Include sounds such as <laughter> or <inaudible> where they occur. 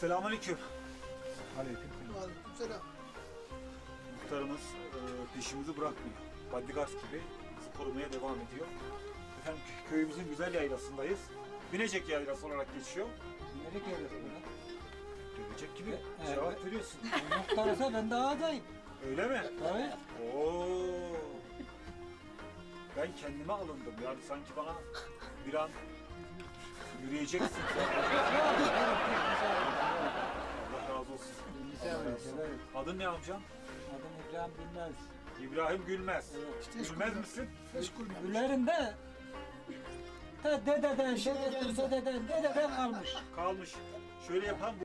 Selamünaleyküm. Aleyküm. Aleykümselam. Muhtarımız e, peşimizi bırakmıyor. Bodyguard gibi bizi korumaya devam ediyor. Efendim kö- köyümüzün güzel yaylasındayız. Binecek yaylası olarak geçiyor. Nereye geliyorsun? Dönecek gibi Evet. cevap veriyorsun. <laughs> Muhtarsa ben daha adayım. Öyle mi? Tabii. Oo. Ben kendime alındım. Yani sanki bana bir an yürüyeceksin. <laughs> Adın ne amcam? Adım İbrahim Bilmez. İbrahim Gülmez. İşte hiç Gülmez gülmem. misin? Hiç gülmem. Gülerim de ta dededen, dededen, dededen, dededen kalmış. Kalmış. Şöyle yapalım.